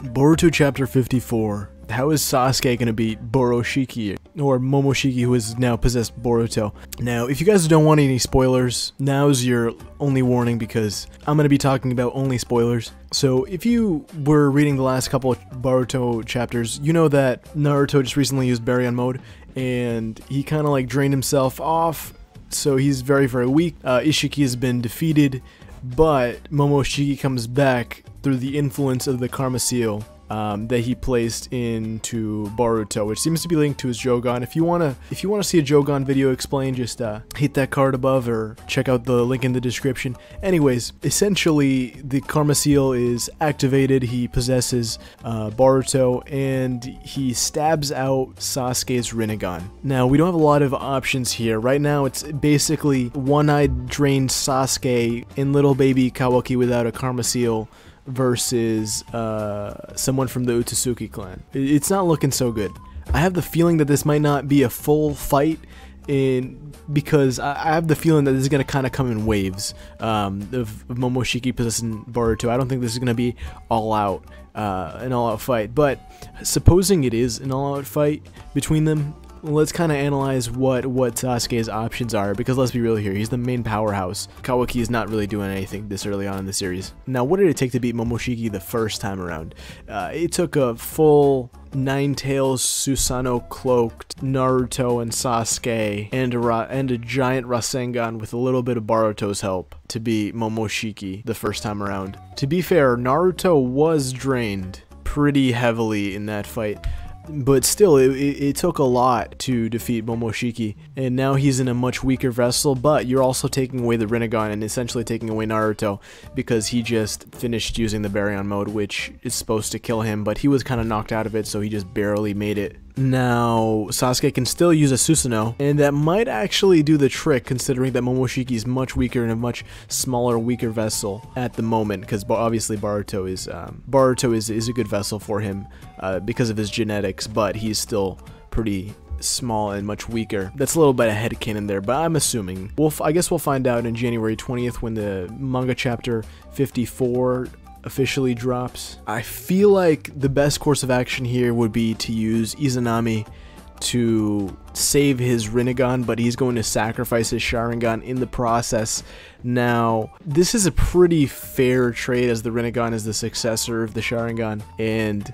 Boruto Chapter 54. How is Sasuke gonna beat Boroshiki, or Momoshiki who has now possessed Boruto? Now, if you guys don't want any spoilers, now's your only warning because I'm gonna be talking about only spoilers. So if you were reading the last couple of Boruto chapters, you know that Naruto just recently used Baryon mode, and he kind of like drained himself off, so he's very, very weak. Uh, Isshiki has been defeated, but Momoshiki comes back through the influence of the Karma Seal um, that he placed into Boruto, which seems to be linked to his Jogan. If you wanna, if you wanna see a Jogan video explained, just uh, hit that card above or check out the link in the description. Anyways, essentially the Karma Seal is activated. He possesses uh, Boruto and he stabs out Sasuke's Rinnegan. Now we don't have a lot of options here. Right now it's basically one-eyed drained Sasuke in little baby Kawaki without a Karma Seal versus uh, someone from the Otsutsuki clan. It's not looking so good. I have the feeling that this might not be a full fight in because I have the feeling that this is going to kind of come in waves um, of, of, Momoshiki possessing Boruto. I don't think this is going to be all out, uh, an all out fight. But supposing it is an all out fight between them, let's kind of analyze what what Sasuke's options are because let's be real here he's the main powerhouse. Kawaki is not really doing anything this early on in the series. Now what did it take to beat Momoshiki the first time around? Uh, it took a full Nine Tails Susanoo cloaked Naruto and Sasuke and a, and a giant Rasengan with a little bit of Boruto's help to beat Momoshiki the first time around. To be fair Naruto was drained pretty heavily in that fight but still, it, it, took a lot to defeat Momoshiki, and now he's in a much weaker vessel, but you're also taking away the Rinnegan and essentially taking away Naruto, because he just finished using the Baryon mode, which is supposed to kill him, but he was kind of knocked out of it, so he just barely made it now, Sasuke can still use a Susanoo, and that might actually do the trick considering that Momoshiki is much weaker in a much smaller, weaker vessel at the moment, because obviously Boruto is um, Boruto is, is a good vessel for him uh, because of his genetics, but he's still pretty small and much weaker. That's a little bit of headcanon there, but I'm assuming. We'll I guess we'll find out in January 20th when the manga chapter 54 officially drops. I feel like the best course of action here would be to use Izanami to save his Rinnegan, but he's going to sacrifice his Sharingan in the process. Now, this is a pretty fair trade as the Rinnegan is the successor of the Sharingan, and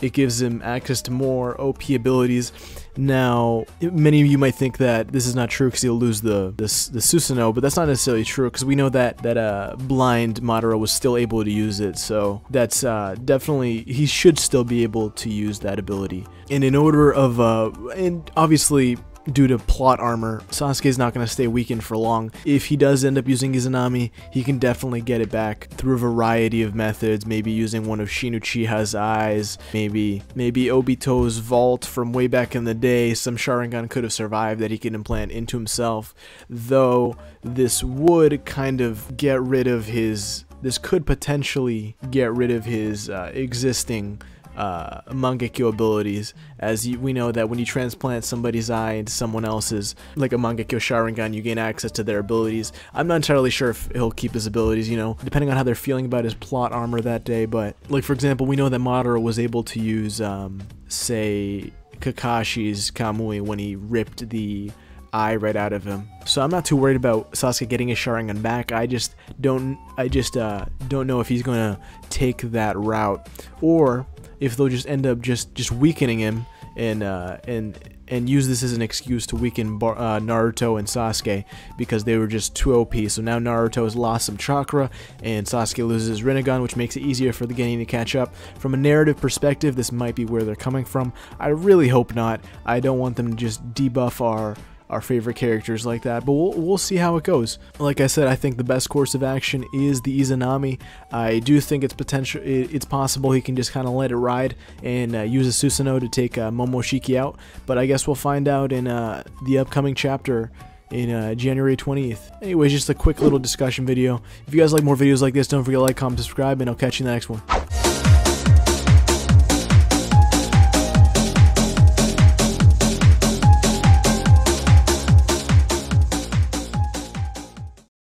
it gives him access to more OP abilities. Now, many of you might think that this is not true because he'll lose the, the, the Susanoo, but that's not necessarily true because we know that that uh, blind Madara was still able to use it, so that's uh, definitely, he should still be able to use that ability. And in order of, uh, and obviously due to plot armor, Sasuke is not going to stay weakened for long. If he does end up using Izanami, he can definitely get it back through a variety of methods, maybe using one of Shin Uchiha's eyes, maybe maybe Obito's vault from way back in the day, some Sharingan could have survived that he could implant into himself, though this would kind of get rid of his this could potentially get rid of his uh, existing uh, Mangekyo abilities, as you, we know that when you transplant somebody's eye into someone else's, like a Mangekyo Sharingan, you gain access to their abilities. I'm not entirely sure if he'll keep his abilities, you know, depending on how they're feeling about his plot armor that day, but, like, for example, we know that Madara was able to use, um, say, Kakashi's Kamui when he ripped the eye right out of him. So I'm not too worried about Sasuke getting his Sharingan back. I just don't I just uh, don't know if he's going to take that route or if they'll just end up just just weakening him and uh, and and use this as an excuse to weaken Bar uh, Naruto and Sasuke because they were just too OP. So now Naruto has lost some chakra and Sasuke loses his Rinnegan, which makes it easier for the Genin to catch up. From a narrative perspective, this might be where they're coming from. I really hope not. I don't want them to just debuff our our favorite characters like that, but we'll, we'll see how it goes. Like I said, I think the best course of action is the Izanami. I do think it's potential, it's possible he can just kind of let it ride and uh, use a Susanoo to take uh, Momoshiki out, but I guess we'll find out in uh, the upcoming chapter in uh, January 20th. Anyways, just a quick little discussion video. If you guys like more videos like this, don't forget to like, comment, subscribe, and I'll catch you in the next one.